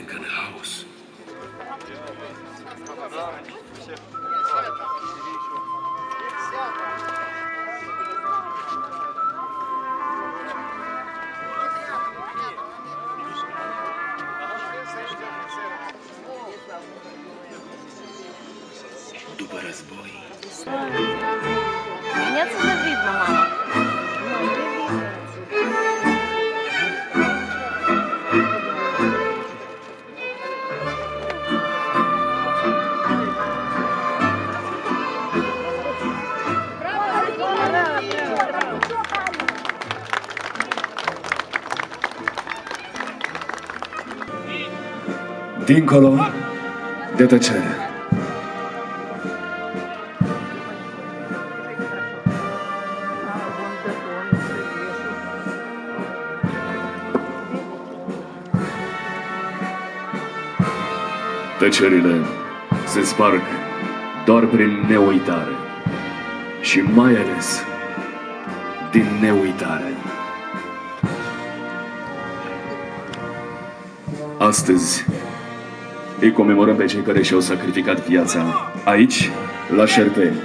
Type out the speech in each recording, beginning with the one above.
haos. După război, Меня отсюда видно, мама. Dincolo de tăcere. Tăcerile se sparg doar prin neuitare și mai ales din neuitare. Astăzi îi comemorăm pe cei care și-au sacrificat viața aici, la Șerpeni,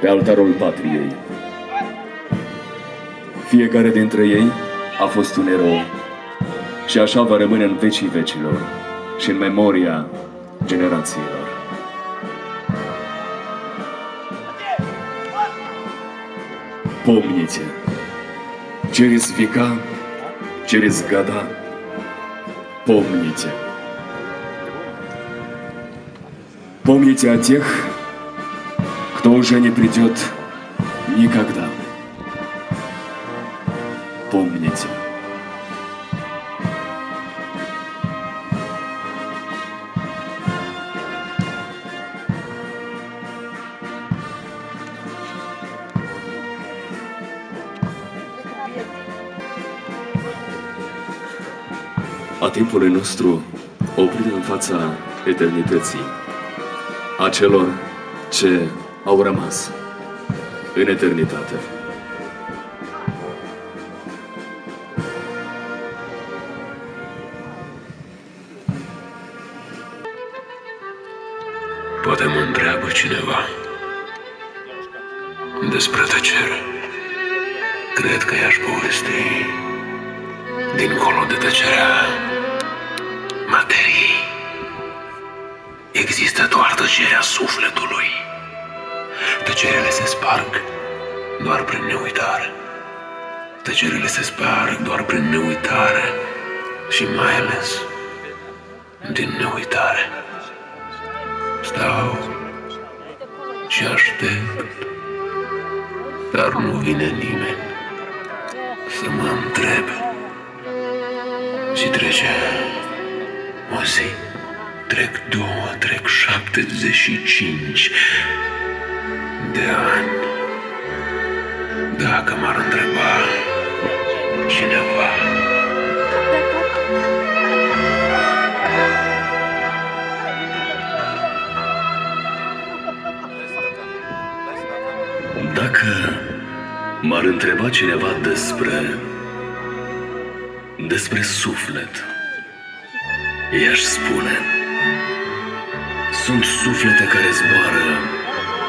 pe altarul patriei. Fiecare dintre ei a fost un erou și așa va rămâne în vecii vecilor și în memoria generațiilor. Помните, через века, через года, помните. Помните о тех, кто уже не придет никогда. Помните. A timpului nostru oprit în fața eternității, a celor ce au rămas în eternitate. poate mă întreabă cineva despre tăcere. Cred că i-aș povesti dincolo de tăcerea materiei. Există doar tăcerea sufletului. Tăcerile se sparg doar prin neuitare. Tăcerile se sparg doar prin neuitare și mai ales din neuitare. Stau și aștept, dar nu vine nimeni să mă întrebe. Și trece o zi, trec două, trec 75 de ani. Dacă m-ar întreba cineva, Dacă m-ar întreba cineva despre despre suflet, i-aș spune sunt suflete care zboară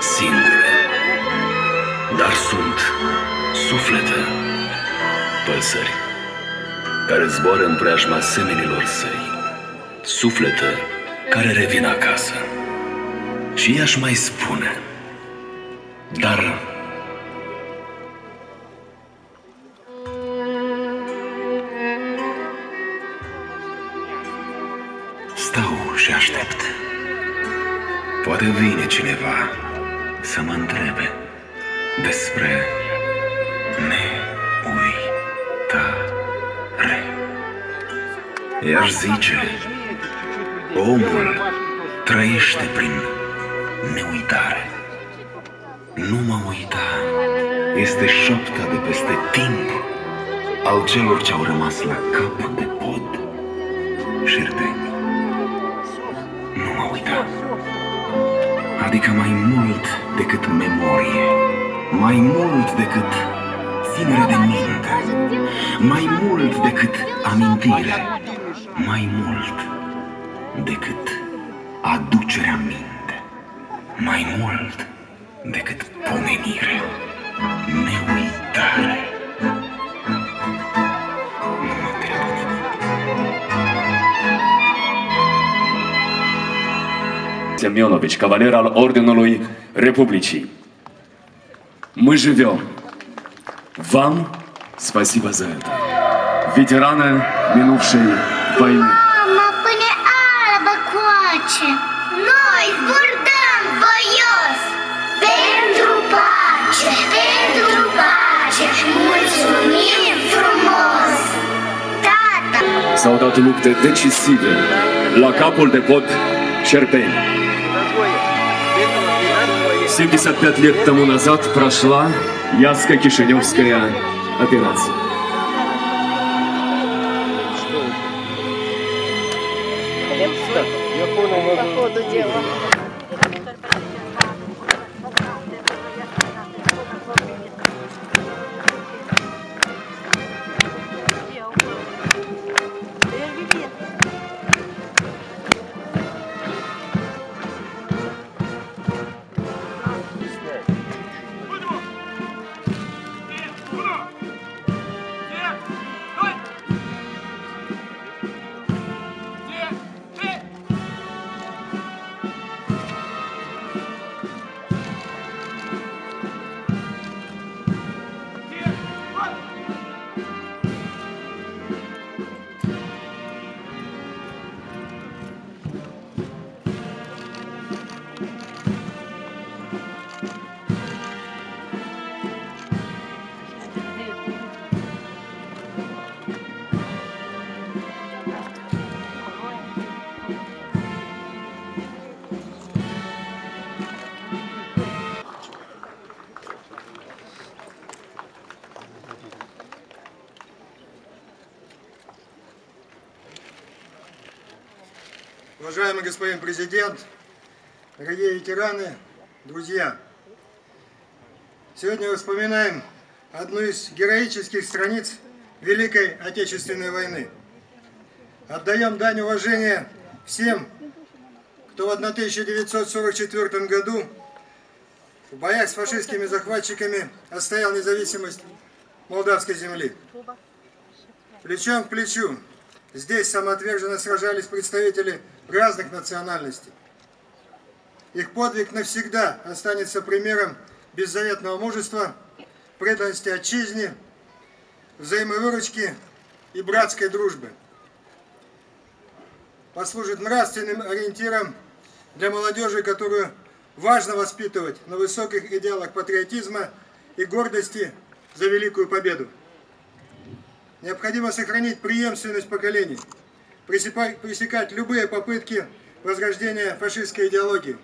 singure, dar sunt suflete, păsări, care zboară în preajma semenilor săi, suflete care revin acasă. Și i-aș mai spune, dar Poate vine cineva să mă întrebe despre neuitare. I-aș zice, omul trăiește prin neuitare. Nu mă uita, este șoapta de peste timp al celor ce au rămas la cap de pod. Șerpeni, nu mă uita. Adică mai mult decât memorie, mai mult decât ținere de minte, mai mult decât amintire, mai mult decât aducerea minte, mai mult decât pomenire, neuitare. Semionovici, cavaler al Ordinului Republicii. Мы живем. Вам спасибо за это. Ветераны минувшей войны. Mama, pâine albă coace! Noi zburdăm voios! Pentru pace! Pentru pace! Mulțumim frumos! Tata! S-au dat lupte decisive la capul de pod Щерпень. 75 лет тому назад прошла Яско-Кишиневская операция. По ходу Уважаемый господин президент, дорогие ветераны, друзья, сегодня вспоминаем одну из героических страниц Великой Отечественной войны. Отдаем дань уважения всем, кто в 1944 году в боях с фашистскими захватчиками отстоял независимость молдавской земли. Плечом к плечу здесь самоотверженно сражались представители разных национальностей. Их подвиг навсегда останется примером беззаветного мужества, преданности отчизне, взаимовыручки и братской дружбы. Послужит нравственным ориентиром для молодежи, которую важно воспитывать на высоких идеалах патриотизма и гордости за великую победу. Необходимо сохранить преемственность поколений, пресекать любые попытки возрождения фашистской идеологии,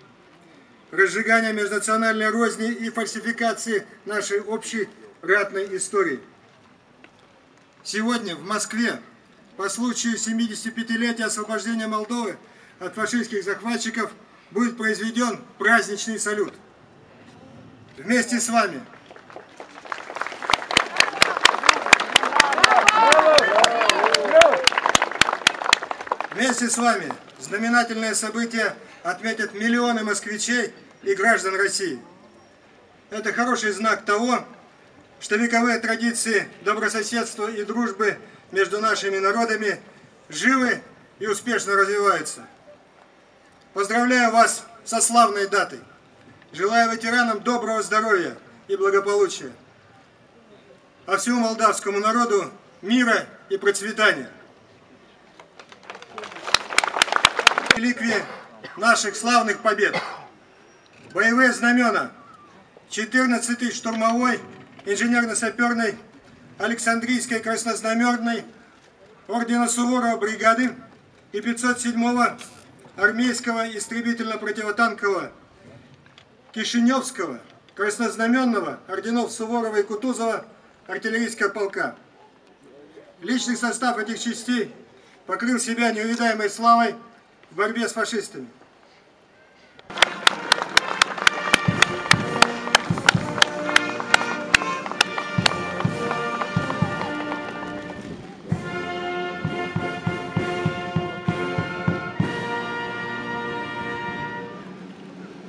разжигания межнациональной розни и фальсификации нашей общей ратной истории. Сегодня в Москве по случаю 75-летия освобождения Молдовы от фашистских захватчиков будет произведен праздничный салют. Вместе с вами Вместе с вами знаменательное событие отметят миллионы москвичей и граждан России. Это хороший знак того, что вековые традиции добрососедства и дружбы между нашими народами живы и успешно развиваются. Поздравляю вас со славной датой. Желаю ветеранам доброго здоровья и благополучия. А всему молдавскому народу мира и процветания. Реликвии наших славных побед. Боевые знамена 14-й штурмовой инженерно-саперной Александрийской краснознаменной ордена Суворова бригады и 507-го армейского истребительно-противотанкового Кишиневского краснознаменного орденов Суворова и Кутузова артиллерийского полка. Личный состав этих частей покрыл себя неувидаемой славой в борьбе с фашистами.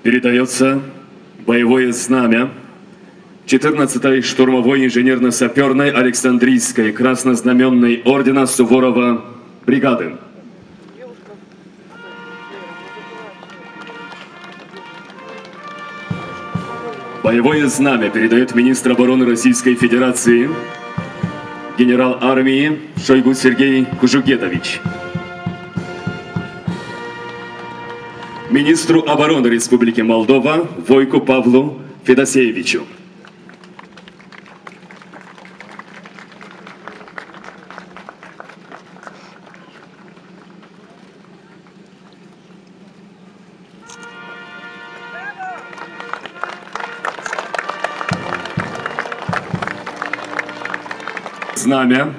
передается боевое знамя 14-й штурмовой инженерно-саперной Александрийской краснознаменной ордена Суворова бригады. Боевое знамя передает министр обороны Российской Федерации генерал армии Шойгу Сергей Кужугетович. Министру обороны Республики Молдова Войку Павлу Федосеевичу. Знамя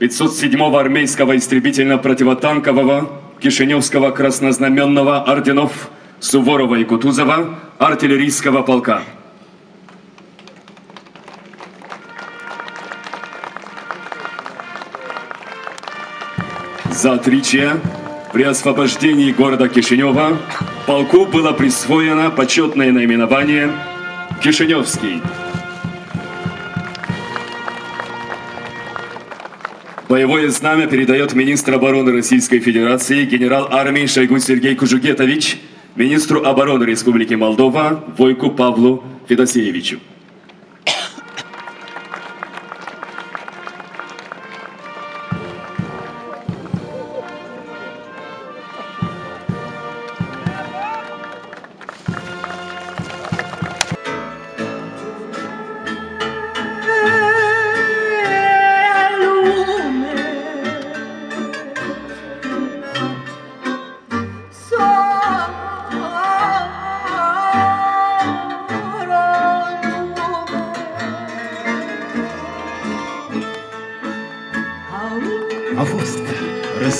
507-го армейского истребительно-противотанкового Кишиневского краснознаменного орденов Суворова и Кутузова артиллерийского полка. За отличие при освобождении города Кишинева полку было присвоено почетное наименование Кишиневский. Боевое знамя передает министр обороны Российской Федерации генерал армии Шойгу Сергей Кужугетович министру обороны Республики Молдова Войку Павлу Федосеевичу.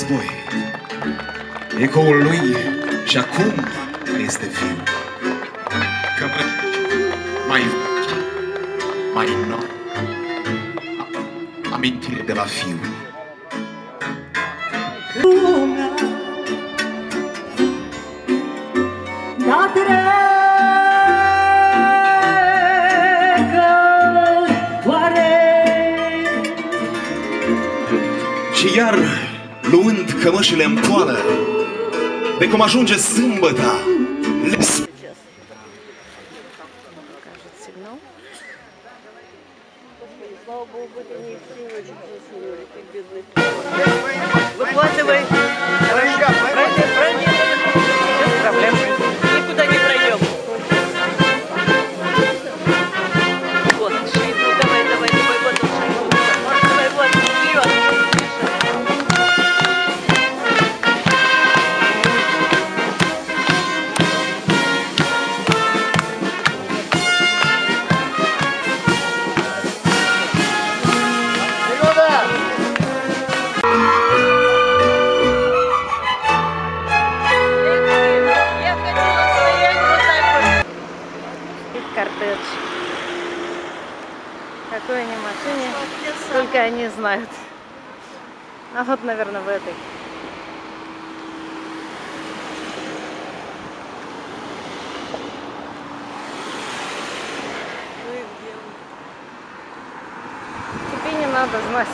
Război. Ecoul lui și acum este viu. Că mai mai nou. Amintire de la fiu. luând cămășile în poală, de cum ajunge sâmbăta, le Покажет сигнал. Слава богу, это не синочек засунули, ты машине, только они знают. А вот, наверное, в этой. Тебе не надо знать.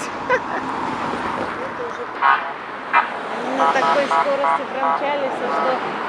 Они на такой скорости промчались, что